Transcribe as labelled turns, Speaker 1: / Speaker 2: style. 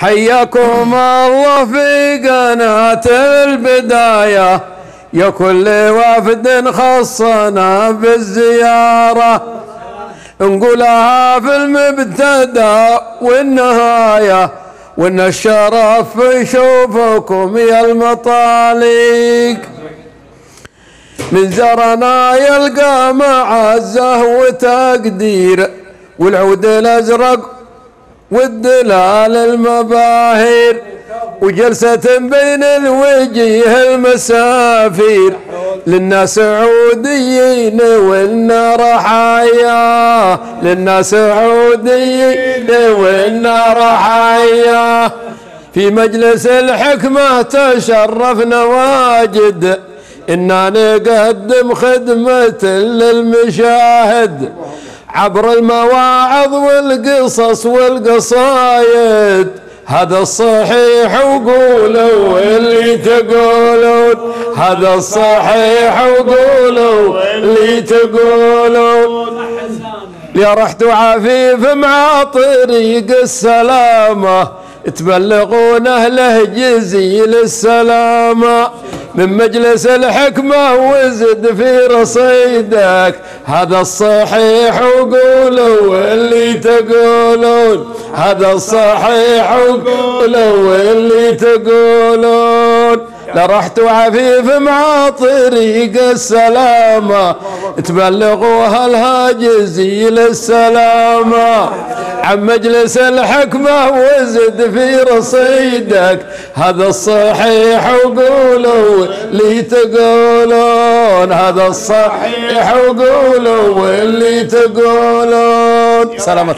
Speaker 1: حياكم الله في قناة البداية. يا كل وافد خصنا بالزيارة. نقولها في المبتدا والنهاية. وإن الشرف يشوفكم يا المطالق من زرنا يلقى معزه وتقدير. والعود الأزرق والدلال المباهر وجلسة بين الوجيه المسافير للناس عوديين والنا رحايا للناس عوديين والنا رحايا في مجلس الحكمة تشرفنا واجد إنا نقدم خدمة للمشاهد. عبر المواعظ والقصص والقصايد. هذا الصحيح وقولوا اللي تقولون هذا الصحيح وقولوا اللي تقولون يا رحت عفيف مع طريق السلامة. تبلغون أهله جزيل السلامة. من مجلس الحكمة وزد في رصيدك. هذا الصحيح وقولوا اللي تقولون. هذا الصحيح وقولوا اللي تقولون. لرحت عفيف مع طريق السلامة. تبلغوها الهاجزي للسلامة. عن مجلس الحكمة وزد في رصيدك. هذا الصحيح وقولوا اللي تقولون. هذا الصحيح وقولوا اللي تقولون. سلامت